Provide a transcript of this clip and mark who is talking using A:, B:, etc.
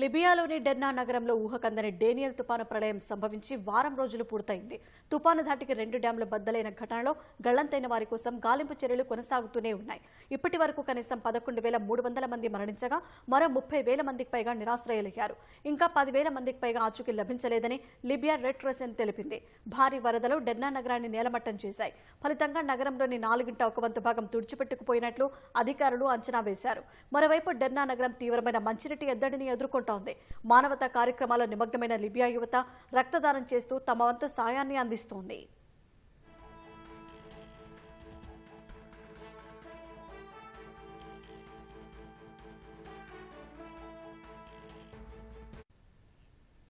A: లిబియాలోని Derna నగరంలో ఊహకందని Daniel తుపాను ప్రళయం సంభవించి వారం రోజులు పూర్తయింది. తుపాను ధాటికి రెండు డ్యాంలు బద్దలైన ఘటనలో గళ్ళంతైన వారి కోసం గాలింపు చర్యలు కొనసాగుతూనే ఉన్నాయి. ఇప్పటి వరకు కనీసం పదకొండు వేల మూడు వందల మంది మరణించగా మరో ముప్పై వేల మందికి పైగా నిరాశ్రయులయ్యారు. ఇంకా పదివేల మందికి పైగా ఆచూకీ లభించలేదని లిబియా రెడ్ క్రెసెంట్ తెలిపింది. భారీ వరదలు డెర్నా నగరాన్ని నేలమట్టం చేశాయి. ఫలితంగా నగరంలోని నాలుగింట ఒక వంతు భాగం తుడిచిపెట్టుకుపోయినట్లు అధికారులు అంచనా వేశారు. మరోవైపు డెర్నా నగరం తీవ్రమైన మంచినీటి ఎద్దడిని ఎదుర్కొంటోంది. మానవతా కార్యక్రమాల్లో నిమగ్నమైన లిబియా యువత రక్తదానం చేస్తూ తమ వంతు సాయాన్ని అందిస్తోంది.